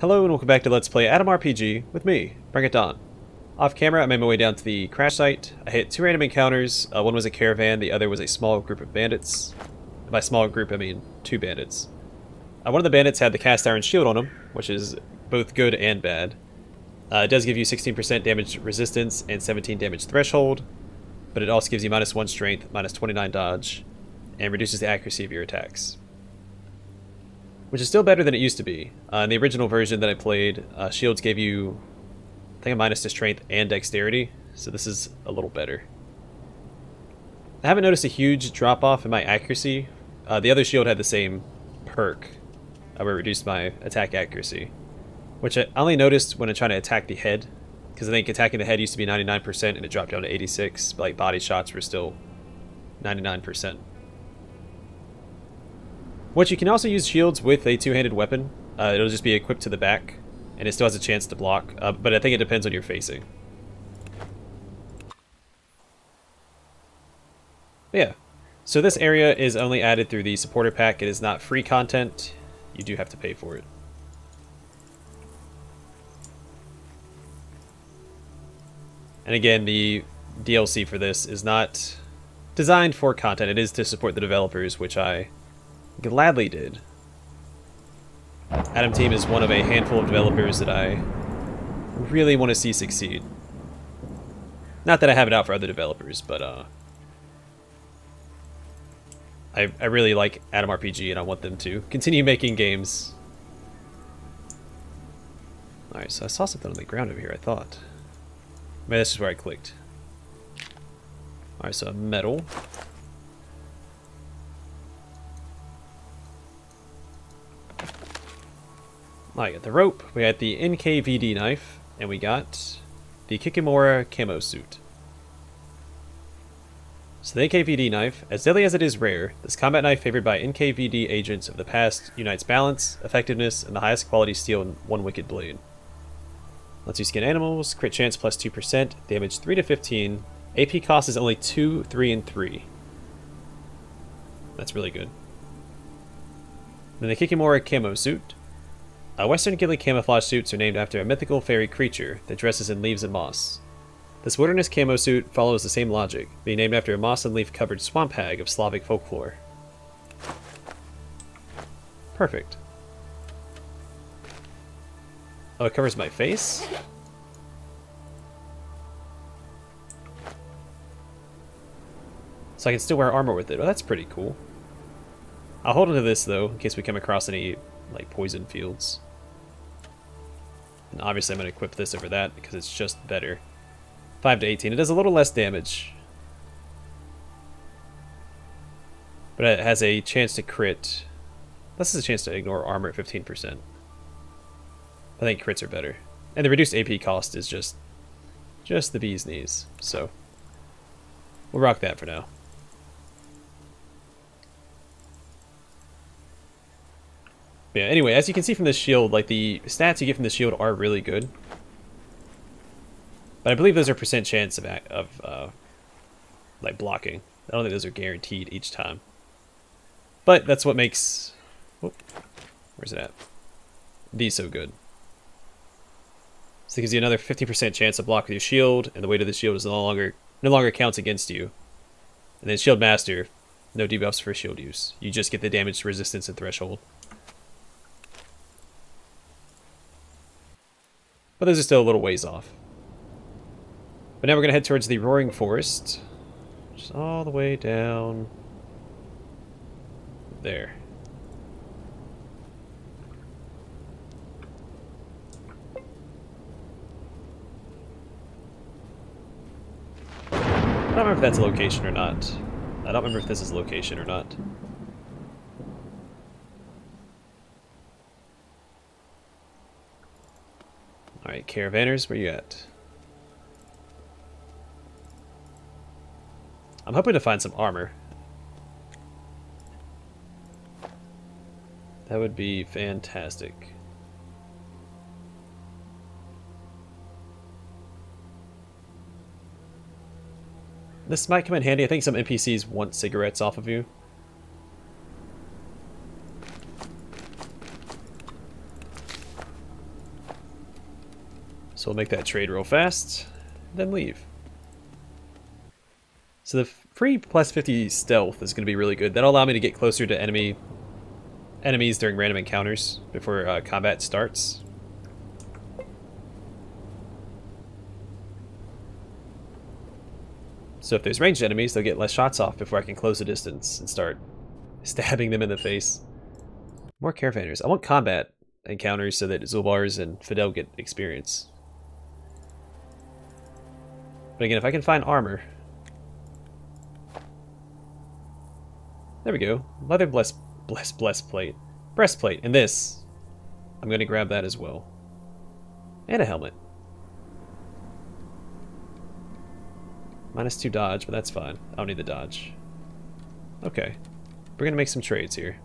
Hello and welcome back to Let's Play ATOM RPG with me, BringItDon. Off camera, I made my way down to the crash site. I hit two random encounters. Uh, one was a caravan, the other was a small group of bandits. And by small group, I mean two bandits. Uh, one of the bandits had the cast iron shield on him, which is both good and bad. Uh, it does give you 16% damage resistance and 17 damage threshold, but it also gives you minus 1 strength, minus 29 dodge, and reduces the accuracy of your attacks which is still better than it used to be. Uh, in the original version that I played, uh, shields gave you, I think, a minus to strength and dexterity, so this is a little better. I haven't noticed a huge drop-off in my accuracy. Uh, the other shield had the same perk, uh, where it reduced my attack accuracy, which I only noticed when I'm trying to attack the head, because I think attacking the head used to be 99% and it dropped down to 86, but like body shots were still 99%. Which you can also use shields with a two-handed weapon. Uh, it'll just be equipped to the back, and it still has a chance to block, uh, but I think it depends on your facing. But yeah, so this area is only added through the supporter pack. It is not free content. You do have to pay for it. And again, the DLC for this is not designed for content. It is to support the developers, which I gladly did. AtomTeam is one of a handful of developers that I really want to see succeed. Not that I have it out for other developers, but uh, I, I really like ATOM RPG and I want them to continue making games. Alright, so I saw something on the ground over here, I thought. Maybe this is where I clicked. Alright, so metal. I got the rope, we got the NKVD knife, and we got the Kikimora camo suit. So the NKVD knife, as deadly as it is rare, this combat knife favored by NKVD agents of the past unites balance, effectiveness, and the highest quality steel in one wicked blade. Lets you skin animals, crit chance plus 2%, damage 3 to 15, AP cost is only 2, 3, and 3. That's really good. Then the Kikimora camo suit. Uh, Western Ghillie camouflage suits are named after a mythical fairy creature that dresses in leaves and moss. This wilderness camo suit follows the same logic, being named after a moss and leaf covered swamp hag of Slavic folklore. Perfect. Oh, it covers my face? So I can still wear armor with it. Oh, that's pretty cool. I'll hold onto this, though, in case we come across any, like, poison fields. And obviously I'm going to equip this over that because it's just better. 5 to 18. It does a little less damage. But it has a chance to crit. This is a chance to ignore armor at 15%. I think crits are better. And the reduced AP cost is just just the bee's knees. So we'll rock that for now. Yeah, anyway, as you can see from this shield, like the stats you get from the shield are really good. But I believe those are percent chance of, of uh, like blocking. I don't think those are guaranteed each time. But that's what makes... Oh, where's it at? These so good. So it gives you another 50% chance to block with your shield, and the weight of the shield is no longer no longer counts against you. And then Shield Master, no debuffs for shield use. You just get the damage resistance and threshold. But those are still a little ways off. But now we're going to head towards the Roaring Forest. Just all the way down there. I don't remember if that's a location or not. I don't remember if this is a location or not. Alright, caravanners, where you at? I'm hoping to find some armor. That would be fantastic. This might come in handy. I think some NPCs want cigarettes off of you. So we'll make that trade real fast, then leave. So the free plus 50 stealth is going to be really good. That'll allow me to get closer to enemy enemies during random encounters before uh, combat starts. So if there's ranged enemies, they'll get less shots off before I can close the distance and start stabbing them in the face. More caravanners. I want combat encounters so that Zulbars and Fidel get experience. But again, if I can find armor... There we go. Leather bless, bless, bless plate. Breastplate. And this. I'm going to grab that as well. And a helmet. Minus two dodge, but that's fine. I don't need the dodge. Okay. We're going to make some trades here.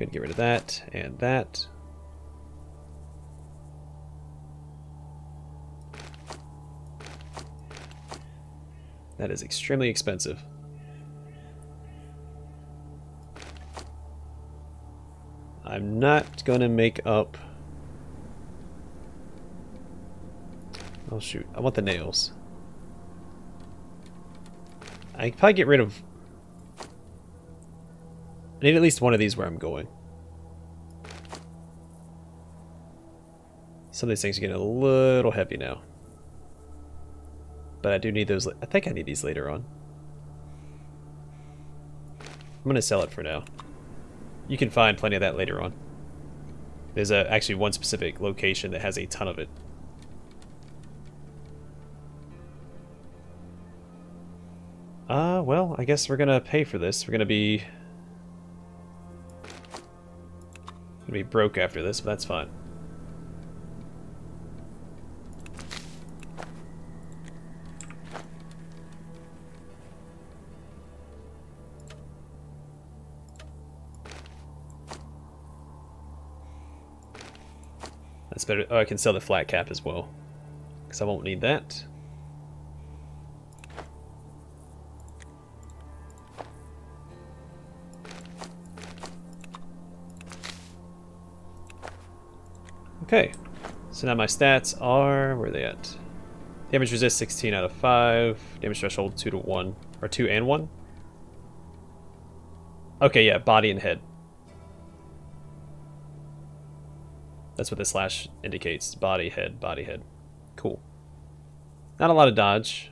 Gonna get rid of that and that. That is extremely expensive. I'm not gonna make up... Oh shoot, I want the nails. I can probably get rid of I need at least one of these where I'm going. Some of these things are getting a little heavy now. But I do need those. I think I need these later on. I'm going to sell it for now. You can find plenty of that later on. There's a, actually one specific location that has a ton of it. Uh, well, I guess we're going to pay for this. We're going to be Gonna be broke after this, but that's fine. Oh, I can sell the flat cap as well. Because I won't need that. Okay, so now my stats are, where are they at? Damage resist 16 out of 5, damage threshold 2 to 1, or 2 and 1? Okay, yeah, body and head. That's what the slash indicates, body, head, body, head. Cool. Not a lot of dodge,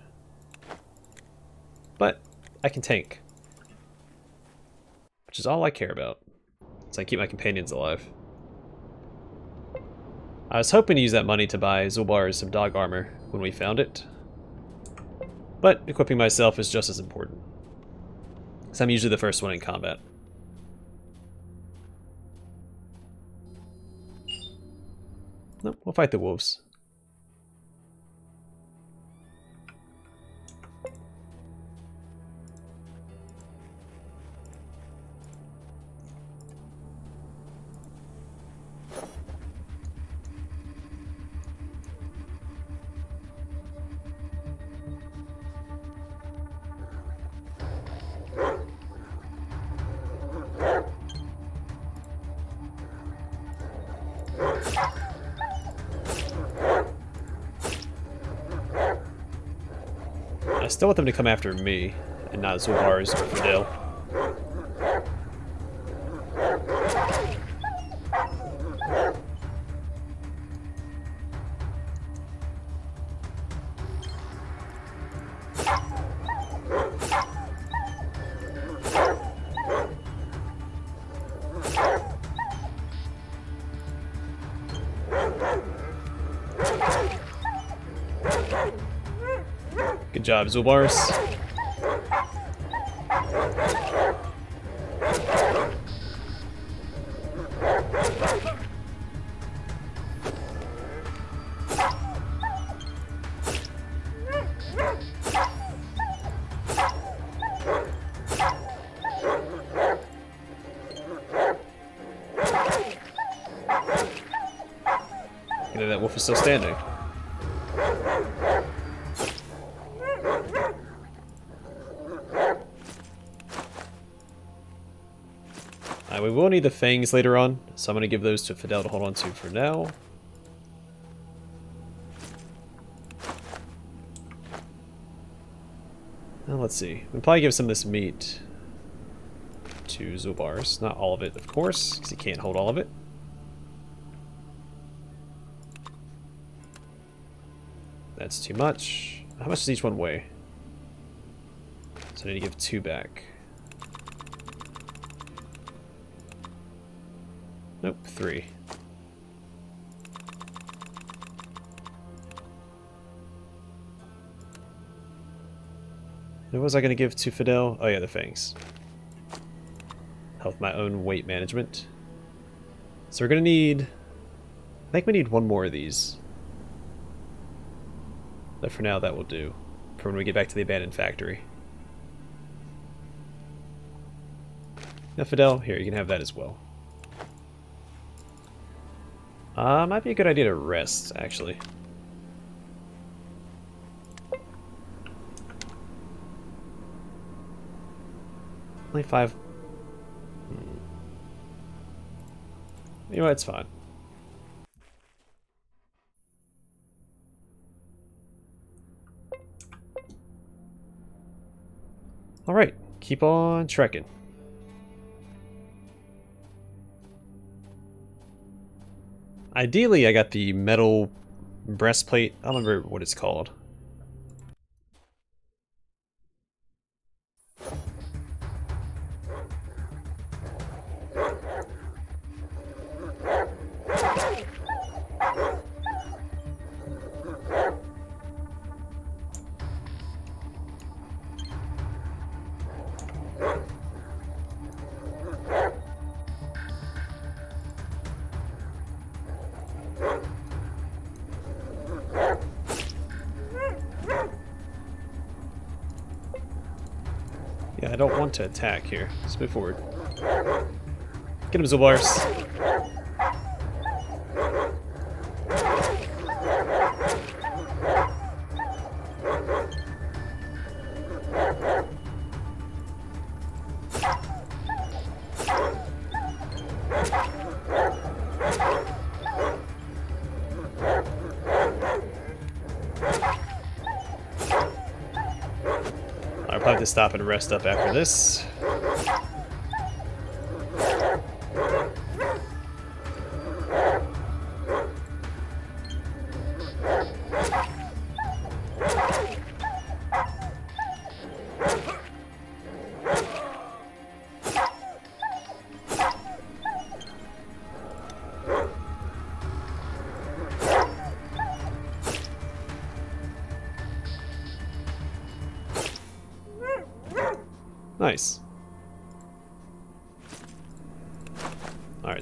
but I can tank. Which is all I care about. So I keep my companions alive. I was hoping to use that money to buy Zulbars some dog armor when we found it. But equipping myself is just as important. Because I'm usually the first one in combat. Nope, we'll fight the wolves. I still want them to come after me, and not Zulbars or Fidel. Job, Zulbars. that wolf is still standing. Need the fangs later on, so I'm going to give those to Fidel to hold on to for now. Now let's see. We'll probably give some of this meat to Zulbars. Not all of it, of course, because he can't hold all of it. That's too much. How much does each one weigh? So I need to give two back. Nope, three. What was I going to give to Fidel? Oh yeah, the fangs. Help my own weight management. So we're going to need... I think we need one more of these. But for now, that will do. For when we get back to the abandoned factory. Now, Fidel, here, you can have that as well. Uh, might be a good idea to rest, actually. Only five. Hmm. You know, it's fine. Alright, keep on trekking. Ideally, I got the metal breastplate. I don't remember what it's called. Attack here. Let's move forward. Get him, Zulbars. I'll to stop and rest up after this.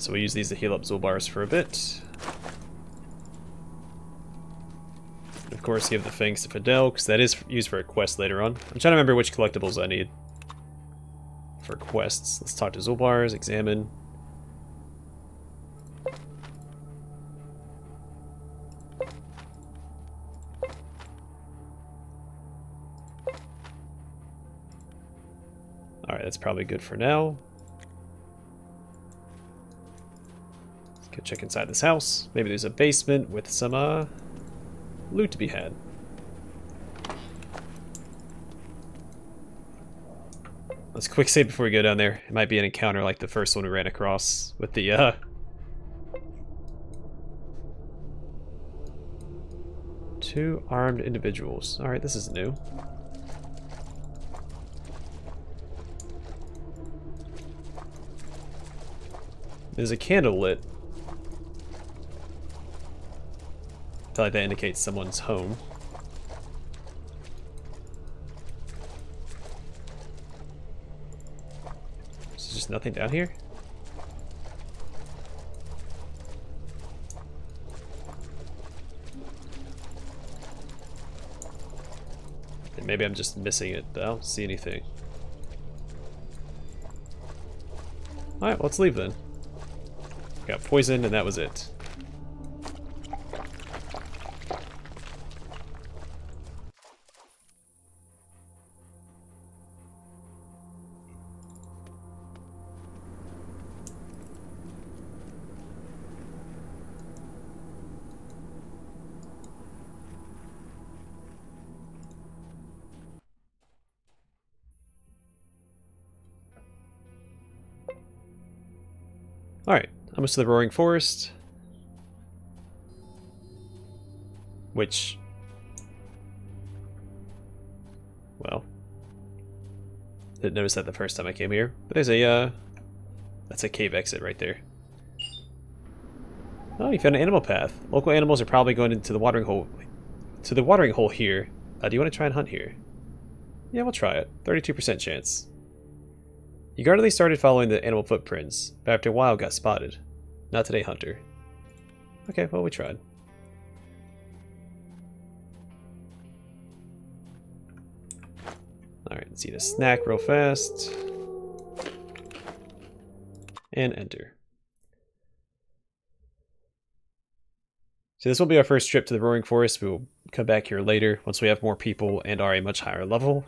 So we'll use these to heal up Zulbars for a bit. of course, give the fangs to Fidel, because that is used for a quest later on. I'm trying to remember which collectibles I need for quests. Let's talk to Zulbars, examine. Alright, that's probably good for now. Go check inside this house. Maybe there's a basement with some uh, loot to be had. Let's quick save before we go down there. It might be an encounter like the first one we ran across with the uh, Two armed individuals. Alright, this is new. There's a candle lit. I feel like that indicates someone's home. There's just nothing down here? Maybe I'm just missing it, but I don't see anything. Alright, let's leave then. Got poisoned and that was it. Alright, almost to the Roaring Forest. Which... Well... Didn't notice that the first time I came here. But there's a, uh... That's a cave exit right there. Oh, you found an animal path. Local animals are probably going into the watering hole... To the watering hole here. Uh, do you want to try and hunt here? Yeah, we'll try it. 32% chance. You guardedly started following the animal footprints, but after a while got spotted. Not today, Hunter. Okay, well, we tried. Alright, let's eat a snack real fast. And enter. So this will be our first trip to the Roaring Forest. We will come back here later once we have more people and are a much higher level.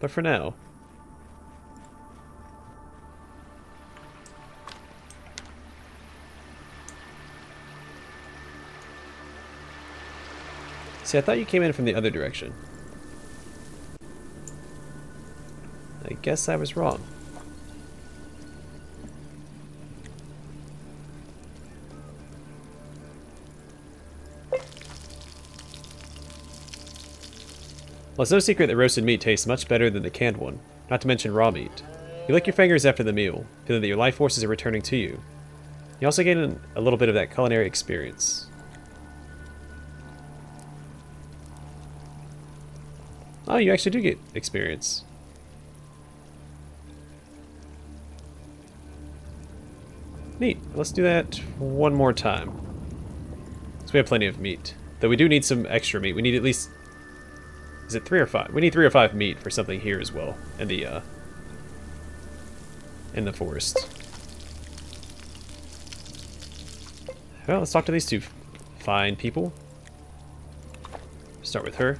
But for now... See, I thought you came in from the other direction. I guess I was wrong. Well, it's no secret that roasted meat tastes much better than the canned one, not to mention raw meat. You lick your fingers after the meal, feeling that your life forces are returning to you. You also gain a little bit of that culinary experience. Oh, you actually do get experience. Neat. Let's do that one more time. So we have plenty of meat. Though we do need some extra meat. We need at least is it three or five? We need three or five meat for something here as well in the uh, in the forest. Well, let's talk to these two fine people. Start with her.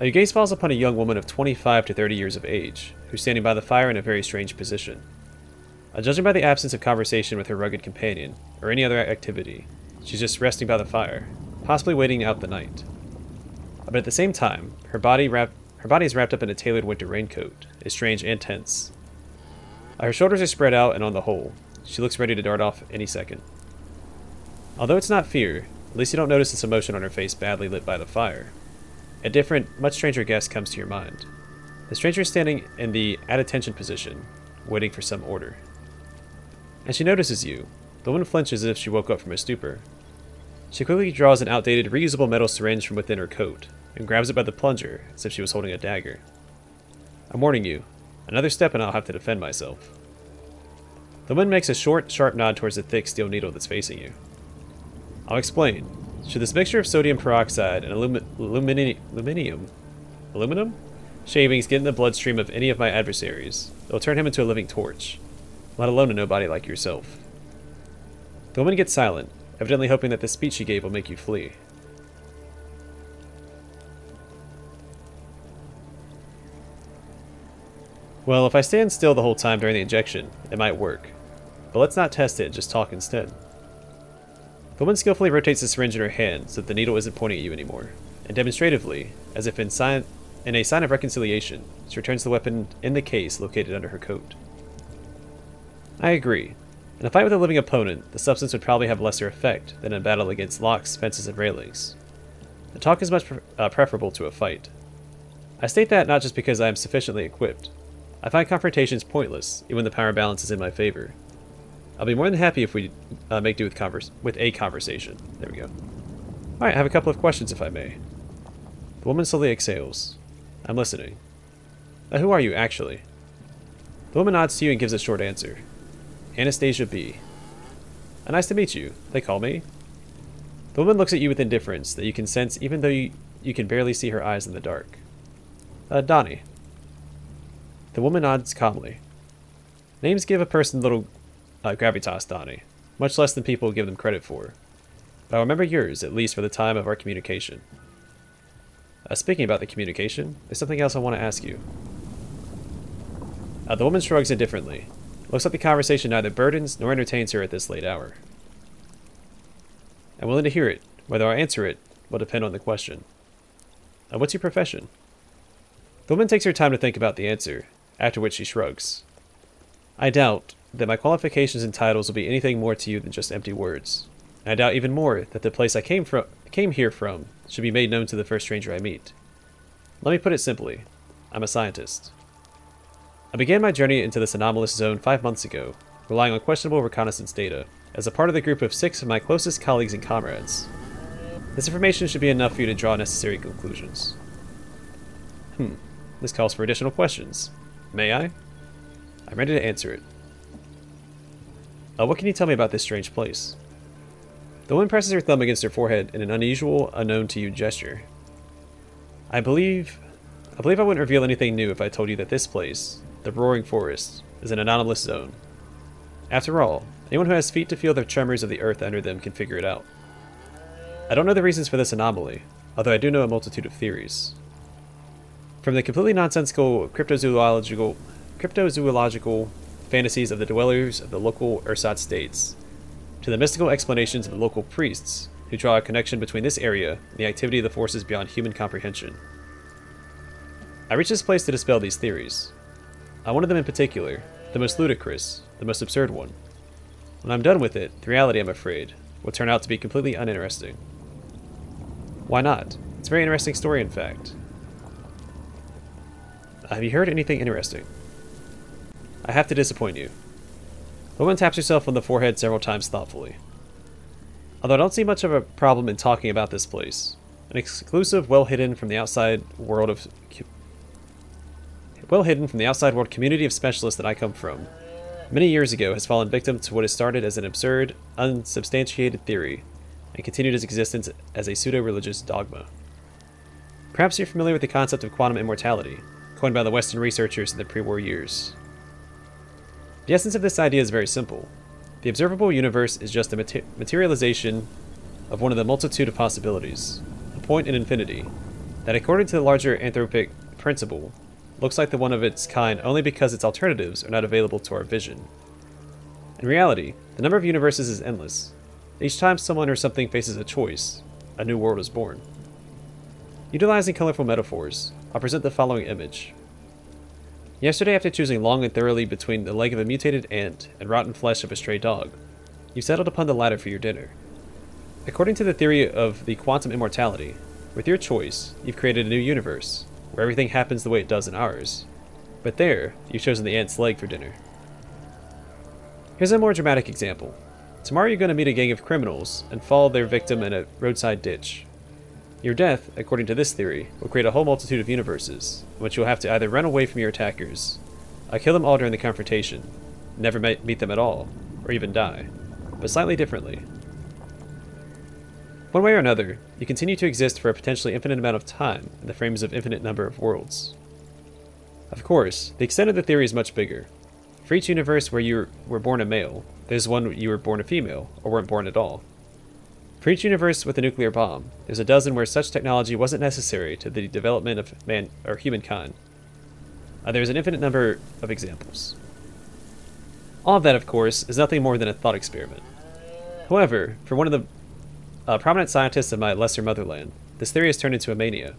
Your gaze falls upon a young woman of 25 to 30 years of age, who's standing by the fire in a very strange position. Uh, judging by the absence of conversation with her rugged companion, or any other activity, she's just resting by the fire, possibly waiting out the night. But at the same time, her body wrap her body is wrapped up in a tailored winter raincoat, is strange and tense. Her shoulders are spread out and on the whole. She looks ready to dart off any second. Although it's not fear, at least you don't notice this emotion on her face badly lit by the fire. A different, much stranger guest comes to your mind. The stranger is standing in the at attention position, waiting for some order. And she notices you. The woman flinches as if she woke up from a stupor. She quickly draws an outdated, reusable metal syringe from within her coat, and grabs it by the plunger, as if she was holding a dagger. I'm warning you. Another step and I'll have to defend myself. The woman makes a short, sharp nod towards the thick steel needle that's facing you. I'll explain. Should this mixture of sodium peroxide and alumi alumini aluminium aluminum shavings get in the bloodstream of any of my adversaries, it'll turn him into a living torch, let alone a nobody like yourself. The woman gets silent, evidently hoping that the speech she gave will make you flee. Well, if I stand still the whole time during the injection, it might work. But let's not test it, just talk instead. The woman skillfully rotates the syringe in her hand so that the needle isn't pointing at you anymore, and demonstratively, as if in, sign in a sign of reconciliation, she returns the weapon in the case located under her coat. I agree. In a fight with a living opponent, the substance would probably have lesser effect than in a battle against locks, fences, and railings. The talk is much pre uh, preferable to a fight. I state that not just because I am sufficiently equipped, I find confrontations pointless, even when the power balance is in my favor. I'll be more than happy if we uh, make do with, converse with a conversation. There we go. Alright, I have a couple of questions if I may. The woman slowly exhales. I'm listening. Uh, who are you, actually? The woman nods to you and gives a short answer. Anastasia B. Uh, nice to meet you. They call me. The woman looks at you with indifference that you can sense even though you, you can barely see her eyes in the dark. Uh, Donnie. The woman nods calmly. Names give a person little uh, gravitas, Donnie, much less than people give them credit for. But I'll remember yours, at least for the time of our communication. Uh, speaking about the communication, there's something else I want to ask you. Uh, the woman shrugs indifferently. Looks like the conversation neither burdens nor entertains her at this late hour. I'm willing to hear it. Whether I answer it will depend on the question. Uh, what's your profession? The woman takes her time to think about the answer, after which she shrugs. I doubt that my qualifications and titles will be anything more to you than just empty words. I doubt even more that the place I came from came here from should be made known to the first stranger I meet. Let me put it simply. I'm a scientist. I began my journey into this anomalous zone five months ago, relying on questionable reconnaissance data, as a part of the group of six of my closest colleagues and comrades. This information should be enough for you to draw necessary conclusions. Hmm, this calls for additional questions. May I? I'm ready to answer it. Uh, what can you tell me about this strange place? The woman presses her thumb against her forehead in an unusual, unknown to you gesture. I believe... I believe I wouldn't reveal anything new if I told you that this place, the Roaring Forest, is an anomalous zone. After all, anyone who has feet to feel the tremors of the earth under them can figure it out. I don't know the reasons for this anomaly, although I do know a multitude of theories. From the completely nonsensical cryptozoological, cryptozoological fantasies of the dwellers of the local Ursat states, to the mystical explanations of the local priests, who draw a connection between this area and the activity of the forces beyond human comprehension. I reached this place to dispel these theories. I of them in particular, the most ludicrous, the most absurd one. When I'm done with it, the reality, I'm afraid, will turn out to be completely uninteresting. Why not? It's a very interesting story, in fact. Have you heard anything interesting? I have to disappoint you. The woman taps herself on the forehead several times thoughtfully. Although I don't see much of a problem in talking about this place, an exclusive, well hidden from the outside world of well hidden from the outside world community of specialists that I come from, many years ago has fallen victim to what has started as an absurd, unsubstantiated theory, and continued its existence as a pseudo-religious dogma. Perhaps you're familiar with the concept of quantum immortality, coined by the Western researchers in the pre-war years. The essence of this idea is very simple. The observable universe is just a mater materialization of one of the multitude of possibilities, a point in infinity, that according to the larger anthropic principle, looks like the one of its kind only because its alternatives are not available to our vision. In reality, the number of universes is endless. Each time someone or something faces a choice, a new world is born. Utilizing colorful metaphors, I'll present the following image. Yesterday, after choosing long and thoroughly between the leg of a mutated ant and rotten flesh of a stray dog, you settled upon the latter for your dinner. According to the theory of the quantum immortality, with your choice, you've created a new universe, where everything happens the way it does in ours. But there, you've chosen the ant's leg for dinner. Here's a more dramatic example. Tomorrow you're going to meet a gang of criminals and follow their victim in a roadside ditch. Your death, according to this theory, will create a whole multitude of universes, in which you'll have to either run away from your attackers, or kill them all during the confrontation, never meet them at all, or even die, but slightly differently. One way or another, you continue to exist for a potentially infinite amount of time in the frames of infinite number of worlds. Of course, the extent of the theory is much bigger. For each universe where you were born a male, there's one where you were born a female, or weren't born at all. For each universe with a nuclear bomb, there's a dozen where such technology wasn't necessary to the development of man or humankind. Uh, there's an infinite number of examples. All of that, of course, is nothing more than a thought experiment. However, for one of the a prominent scientists of my lesser motherland, this theory has turned into a mania,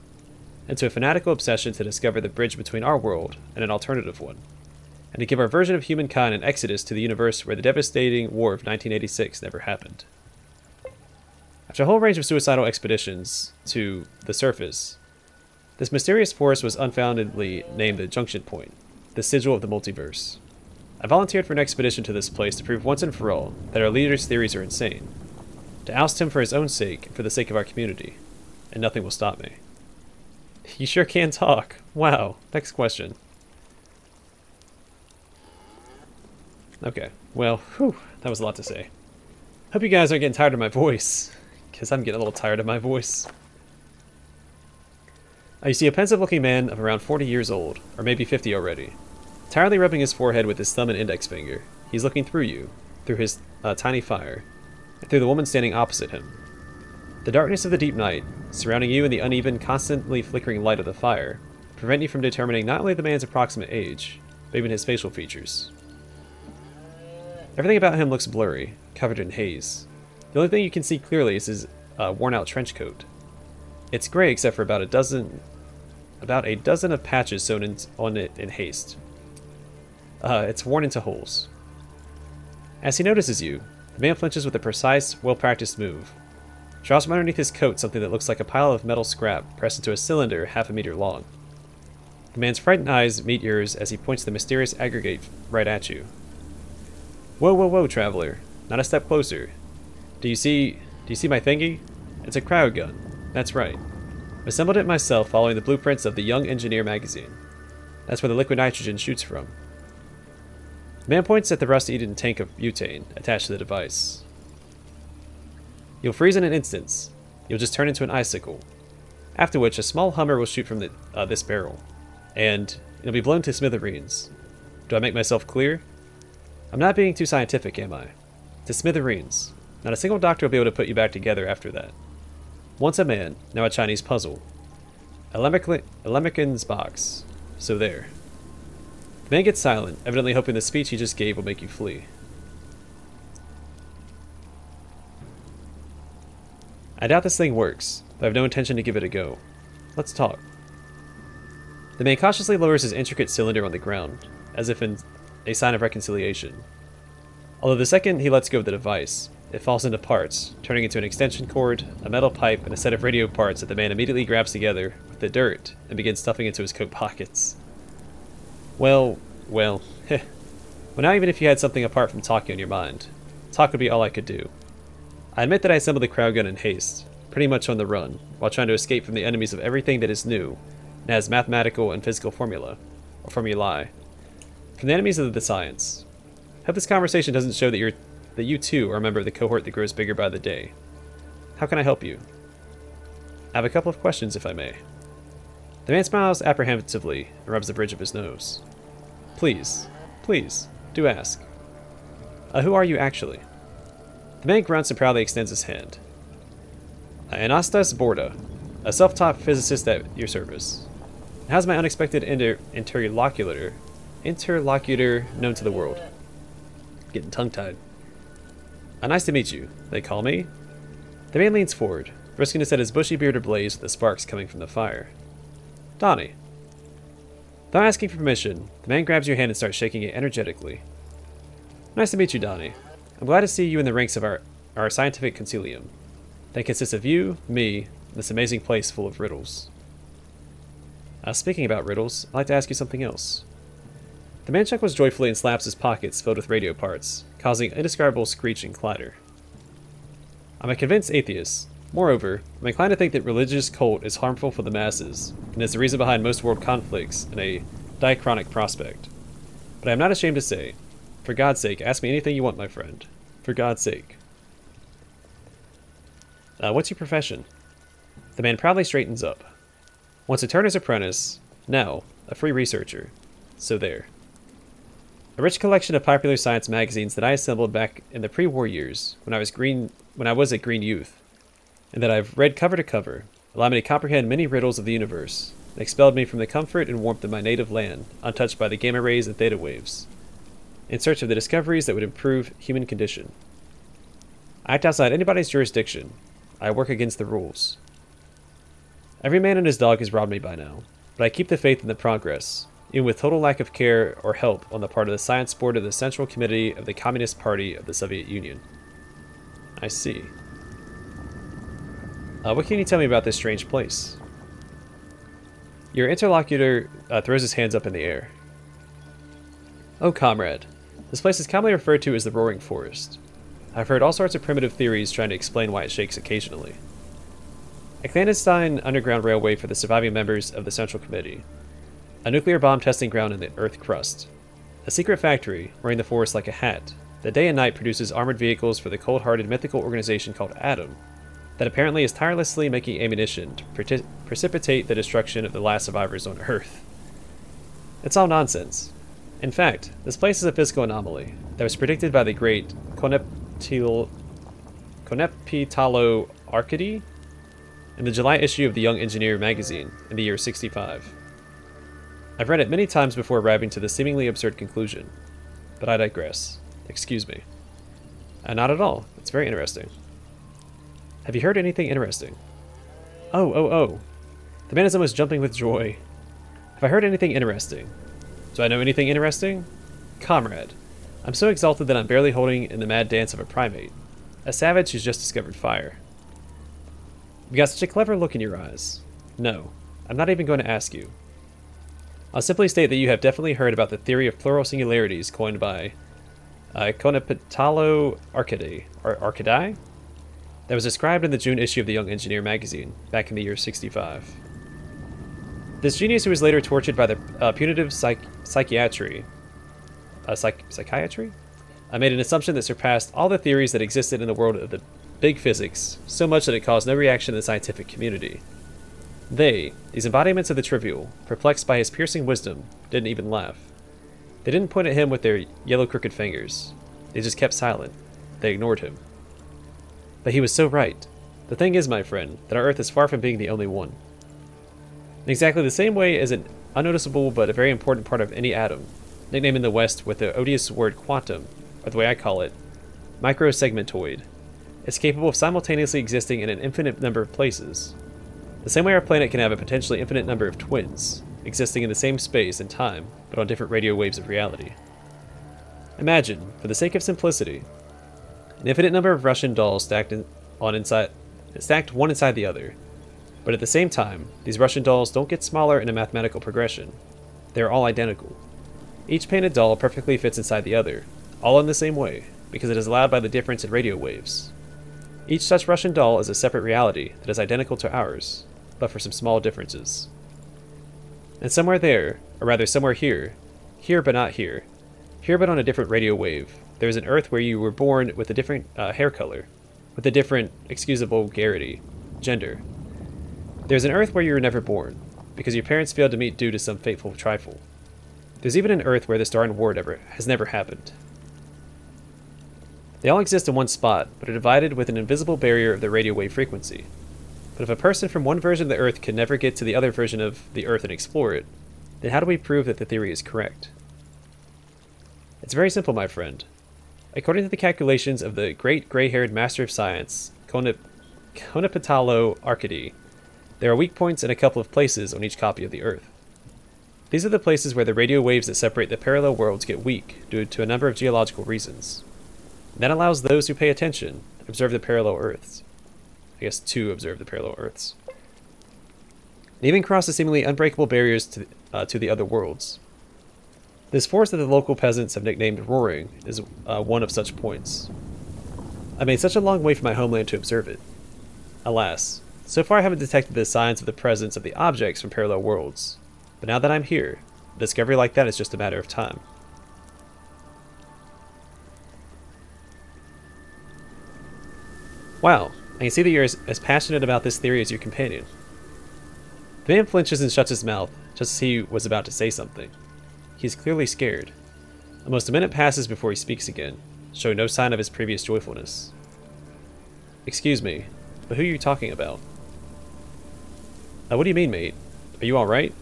into a fanatical obsession to discover the bridge between our world and an alternative one, and to give our version of humankind an exodus to the universe where the devastating war of 1986 never happened. After a whole range of suicidal expeditions to the surface, this mysterious forest was unfoundedly named the Junction Point, the sigil of the multiverse. I volunteered for an expedition to this place to prove once and for all that our leader's theories are insane, to oust him for his own sake and for the sake of our community, and nothing will stop me. You sure can talk. Wow. Next question. Okay, well, whew, that was a lot to say. Hope you guys aren't getting tired of my voice, because I'm getting a little tired of my voice. Uh, you see a pensive-looking man of around 40 years old, or maybe 50 already, tiredly rubbing his forehead with his thumb and index finger. He's looking through you, through his uh, tiny fire, and through the woman standing opposite him. The darkness of the deep night, surrounding you and the uneven, constantly flickering light of the fire, prevent you from determining not only the man's approximate age, but even his facial features. Everything about him looks blurry, covered in haze. The only thing you can see clearly is his uh, worn-out trench coat. It's gray except for about a dozen, about a dozen of patches sewn in, on it in haste. Uh, it's worn into holes. As he notices you, the man flinches with a precise, well-practiced move. Draws from underneath his coat something that looks like a pile of metal scrap pressed into a cylinder half a meter long. The man's frightened eyes meet yours as he points the mysterious aggregate right at you. Whoa, whoa, whoa, traveler. Not a step closer. Do you see... do you see my thingy? It's a cryo gun. That's right. Assembled it myself following the blueprints of the Young Engineer magazine. That's where the liquid nitrogen shoots from. The man points at the rust-eaten tank of butane attached to the device. You'll freeze in an instant. You'll just turn into an icicle. After which, a small hummer will shoot from the, uh, this barrel, and it'll be blown to smithereens. Do I make myself clear? I'm not being too scientific, am I? To smithereens. Not a single doctor will be able to put you back together after that. Once a man, now a Chinese puzzle. A Lemarchand's box. So there. The man gets silent, evidently hoping the speech he just gave will make you flee. I doubt this thing works, but I have no intention to give it a go. Let's talk. The man cautiously lowers his intricate cylinder on the ground, as if in a sign of reconciliation. Although the second he lets go of the device, it falls into parts, turning into an extension cord, a metal pipe, and a set of radio parts that the man immediately grabs together with the dirt and begins stuffing into his coat pockets. Well, well, heh. Well, now even if you had something apart from talking on your mind, talk would be all I could do. I admit that I assembled the cryo gun in haste, pretty much on the run, while trying to escape from the enemies of everything that is new and has mathematical and physical formula, or formulae, from the enemies of the science. Hope this conversation doesn't show that you're that you too are a member of the cohort that grows bigger by the day. How can I help you? I have a couple of questions, if I may. The man smiles apprehensively and rubs the bridge of his nose. Please, please, do ask. Uh, who are you actually? The man grunts and proudly extends his hand. Anastas Borda, a self-taught physicist at your service. How's my unexpected inter interlocutor, interlocutor known to the world? Getting tongue-tied. Uh, nice to meet you, they call me. The man leans forward, risking to set his bushy beard ablaze with the sparks coming from the fire. Donnie. Without asking for permission, the man grabs your hand and starts shaking it energetically. Nice to meet you, Donnie. I'm glad to see you in the ranks of our, our scientific concilium. That consists of you, me, and this amazing place full of riddles. Uh, speaking about riddles, I'd like to ask you something else. The man chuckles joyfully and slaps his pockets filled with radio parts, causing indescribable screech and clatter. I'm a convinced atheist. Moreover, I'm inclined to think that religious cult is harmful for the masses, and is the reason behind most world conflicts and a diachronic prospect. But I am not ashamed to say, for God's sake, ask me anything you want, my friend. For God's sake. Uh, what's your profession? The man proudly straightens up. Once a Turner's apprentice, now a free researcher. So there. A rich collection of popular science magazines that I assembled back in the pre-war years when I was green when I was a green youth, and that I've read cover to cover, allow me to comprehend many riddles of the universe, and expelled me from the comfort and warmth of my native land, untouched by the gamma rays and theta waves, in search of the discoveries that would improve human condition. I act outside anybody's jurisdiction. I work against the rules. Every man and his dog has robbed me by now, but I keep the faith in the progress, even with total lack of care or help on the part of the Science Board of the Central Committee of the Communist Party of the Soviet Union. I see. Uh, what can you tell me about this strange place? Your interlocutor uh, throws his hands up in the air. Oh, comrade. This place is commonly referred to as the Roaring Forest. I've heard all sorts of primitive theories trying to explain why it shakes occasionally. A clandestine underground railway for the surviving members of the Central Committee, a nuclear bomb testing ground in the Earth crust. A secret factory, wearing the forest like a hat, that day and night produces armored vehicles for the cold-hearted mythical organization called Atom, that apparently is tirelessly making ammunition to pre precipitate the destruction of the last survivors on Earth. It's all nonsense. In fact, this place is a physical anomaly that was predicted by the great Koneptil Konepitalo Arcady in the July issue of the Young Engineer magazine in the year 65. I've read it many times before arriving to the seemingly absurd conclusion. But I digress. Excuse me. Uh, not at all. It's very interesting. Have you heard anything interesting? Oh, oh, oh. The man is almost jumping with joy. Have I heard anything interesting? Do I know anything interesting? Comrade, I'm so exalted that I'm barely holding in the mad dance of a primate. A savage who's just discovered fire. You've got such a clever look in your eyes. No, I'm not even going to ask you. I'll simply state that you have definitely heard about the theory of plural singularities coined by uh, Konopatalo Arcadi, Ar Arcadi? That was described in the June issue of the Young Engineer magazine, back in the year 65. This genius who was later tortured by the uh, punitive psych psychiatry, uh, psych psychiatry? I made an assumption that surpassed all the theories that existed in the world of the big physics, so much that it caused no reaction in the scientific community. They, these embodiments of the trivial, perplexed by his piercing wisdom, didn't even laugh. They didn't point at him with their yellow crooked fingers. They just kept silent. They ignored him. But he was so right. The thing is, my friend, that our Earth is far from being the only one. In exactly the same way as an unnoticeable but a very important part of any atom, nicknamed in the West with the odious word quantum, or the way I call it, microsegmentoid, is capable of simultaneously existing in an infinite number of places. The same way our planet can have a potentially infinite number of twins, existing in the same space and time, but on different radio waves of reality. Imagine, for the sake of simplicity, an infinite number of Russian dolls stacked in, on inside, stacked one inside the other. But at the same time, these Russian dolls don't get smaller in a mathematical progression. They are all identical. Each painted doll perfectly fits inside the other, all in the same way, because it is allowed by the difference in radio waves. Each such Russian doll is a separate reality that is identical to ours, but for some small differences. And somewhere there, or rather somewhere here, here but not here, here but on a different radio wave, there is an Earth where you were born with a different uh, hair color, with a different, excusable garrity, gender. There's an Earth where you were never born, because your parents failed to meet due to some fateful trifle. There's even an Earth where this darn war ever has never happened. They all exist in one spot, but are divided with an invisible barrier of the radio wave frequency. But if a person from one version of the Earth can never get to the other version of the Earth and explore it, then how do we prove that the theory is correct? It's very simple, my friend. According to the calculations of the great gray-haired master of science, Konopatalo Arcadi, there are weak points in a couple of places on each copy of the Earth. These are the places where the radio waves that separate the parallel worlds get weak due to a number of geological reasons. That allows those who pay attention observe the parallel Earths. I guess to observe the parallel Earths. And even cross the seemingly unbreakable barriers to, uh, to the other worlds. This force that the local peasants have nicknamed Roaring is uh, one of such points. I made such a long way from my homeland to observe it. Alas, so far I haven't detected the signs of the presence of the objects from parallel worlds, but now that I'm here, a discovery like that is just a matter of time. Wow, I can see that you're as, as passionate about this theory as your companion. The man flinches and shuts his mouth, just as he was about to say something. He is clearly scared. Almost a minute passes before he speaks again, showing no sign of his previous joyfulness. Excuse me, but who are you talking about? Uh, what do you mean, mate? Are you alright?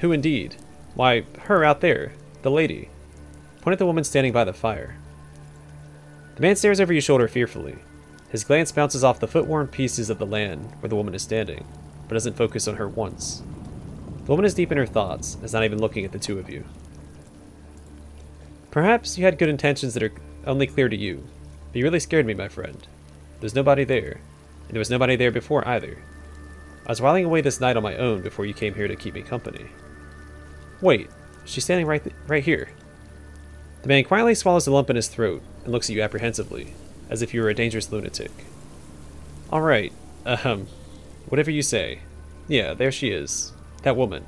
Who indeed? Why, her out there, the lady. Point at the woman standing by the fire. The man stares over your shoulder fearfully. His glance bounces off the foot-worn pieces of the land where the woman is standing, but doesn't focus on her once. The woman is deep in her thoughts, is not even looking at the two of you. Perhaps you had good intentions that are only clear to you, but you really scared me, my friend. There's nobody there, and there was nobody there before either. I was whiling away this night on my own before you came here to keep me company. Wait, she's standing right, right here. The man quietly swallows the lump in his throat and looks at you apprehensively, as if you were a dangerous lunatic. Alright, ahem, whatever you say. Yeah, there she is. That woman.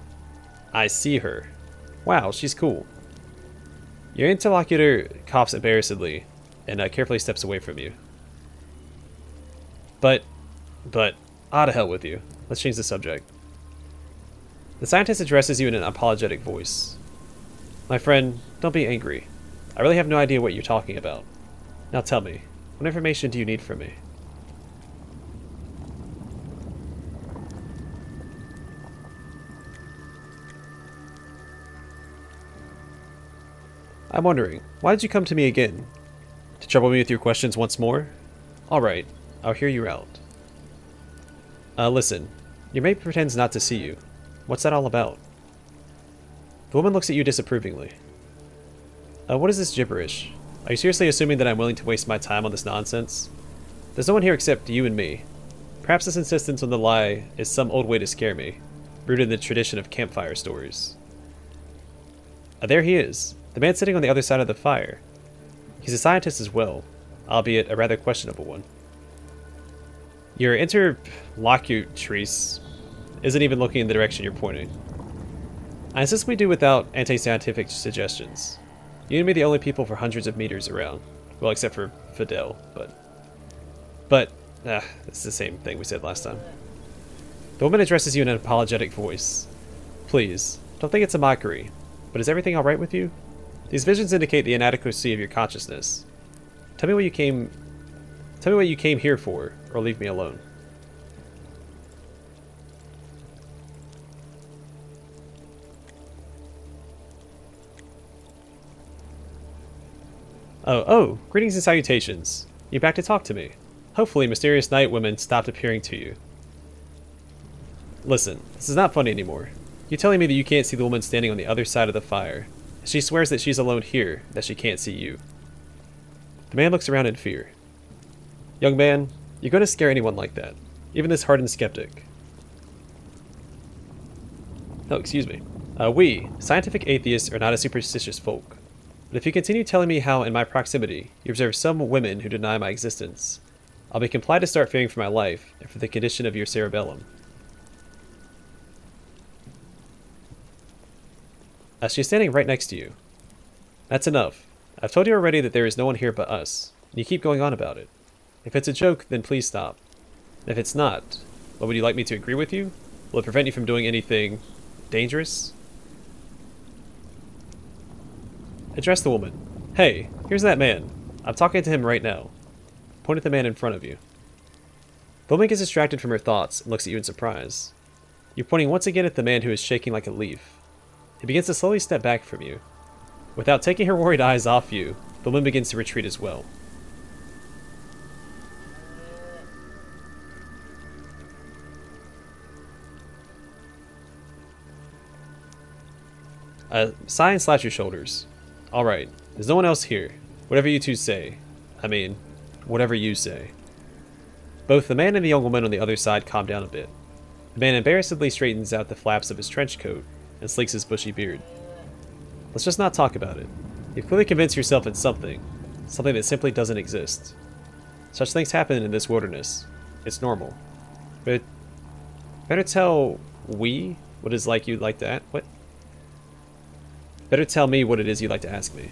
I see her. Wow, she's cool. Your interlocutor coughs embarrassedly and uh, carefully steps away from you. But, but, ah to hell with you. Let's change the subject. The scientist addresses you in an apologetic voice. My friend, don't be angry. I really have no idea what you're talking about. Now tell me, what information do you need from me? I'm wondering, why did you come to me again? To trouble me with your questions once more? Alright, I'll hear you out. Uh, listen, your mate pretends not to see you. What's that all about? The woman looks at you disapprovingly. Uh, what is this gibberish? Are you seriously assuming that I'm willing to waste my time on this nonsense? There's no one here except you and me. Perhaps this insistence on the lie is some old way to scare me, rooted in the tradition of campfire stories. Uh, there he is, the man sitting on the other side of the fire. He's a scientist as well, albeit a rather questionable one. Your interlocutrice isn't even looking in the direction you're pointing. I insist we do without anti-scientific suggestions. You and me the only people for hundreds of meters around. Well, except for Fidel, but... But, ah, it's the same thing we said last time. The woman addresses you in an apologetic voice. Please, don't think it's a mockery, but is everything alright with you? These visions indicate the inadequacy of your consciousness. Tell me what you came... Tell me what you came here for, or leave me alone. Oh, oh, greetings and salutations. You're back to talk to me. Hopefully mysterious night women stopped appearing to you. Listen, this is not funny anymore. You're telling me that you can't see the woman standing on the other side of the fire. She swears that she's alone here, that she can't see you. The man looks around in fear. Young man, you're going to scare anyone like that, even this hardened skeptic. Oh, excuse me. Uh, we, scientific atheists, are not a superstitious folk. But if you continue telling me how, in my proximity, you observe some women who deny my existence, I'll be compelled to start fearing for my life and for the condition of your cerebellum. Uh, she's standing right next to you. That's enough. I've told you already that there is no one here but us, and you keep going on about it. If it's a joke, then please stop. If it's not, what would you like me to agree with you? Will it prevent you from doing anything dangerous? Address the woman. Hey, here's that man. I'm talking to him right now. Point at the man in front of you. The woman gets distracted from her thoughts and looks at you in surprise. You're pointing once again at the man who is shaking like a leaf. He begins to slowly step back from you. Without taking her worried eyes off you, the woman begins to retreat as well. Uh, sigh slash your shoulders. Alright, there's no one else here. Whatever you two say. I mean, whatever you say. Both the man and the young woman on the other side calm down a bit. The man embarrassedly straightens out the flaps of his trench coat and sleeks his bushy beard. Let's just not talk about it. You've clearly convinced yourself it's something, something that simply doesn't exist. Such things happen in this wilderness. It's normal. But better tell we what is like you'd like ask. What? Better tell me what it is you'd like to ask me.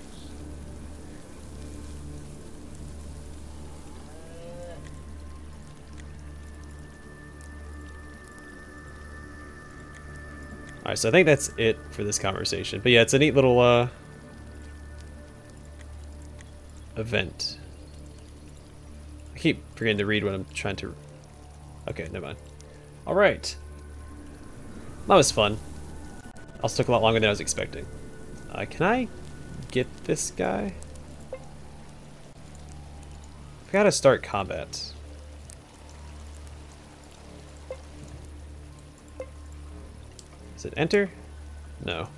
Alright, so I think that's it for this conversation. But yeah, it's a neat little uh, event. I keep forgetting to read what I'm trying to... Okay, never mind. Alright. That was fun. Also took a lot longer than I was expecting. Uh, can I get this guy? I gotta start combat. Is it enter? No.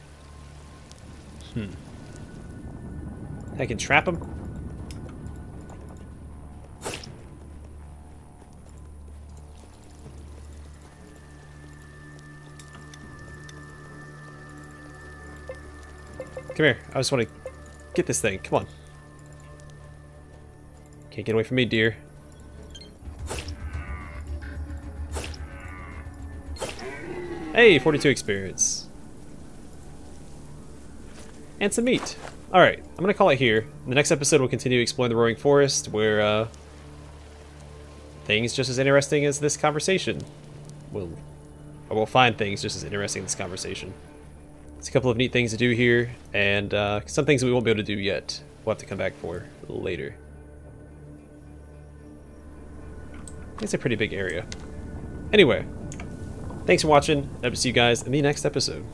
Hmm. I can trap him? Come here. I just want to get this thing. Come on. Can't get away from me, dear. Hey, 42 experience. And some meat. Alright, I'm gonna call it here. In the next episode, we'll continue exploring the Roaring Forest, where, uh, things just as interesting as this conversation We'll, or we'll find things just as interesting as this conversation. It's a couple of neat things to do here, and uh, some things we won't be able to do yet. We'll have to come back for later. It's a pretty big area. Anyway, thanks for watching. I will see you guys in the next episode.